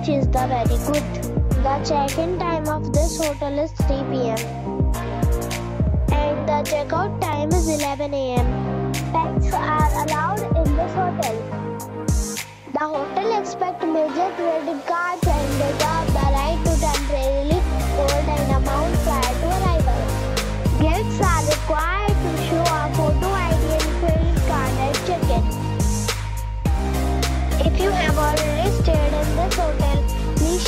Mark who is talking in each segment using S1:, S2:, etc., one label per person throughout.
S1: which is the very good. The check-in time of this hotel is 3 p.m. and the checkout time is 11 a.m. Pets are allowed in this hotel. The hotel expects major credit cards and reserve the right to temporarily hold an amount prior to arrival. Guests are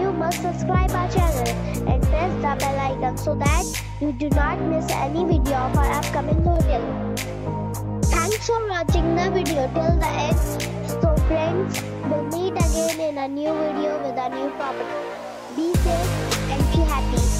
S1: you must subscribe our channel and press the bell icon so that you do not miss any video of our upcoming hotel. Thanks for watching the video till the end. So friends, we'll meet again in a new video with a new property. Be safe and be happy.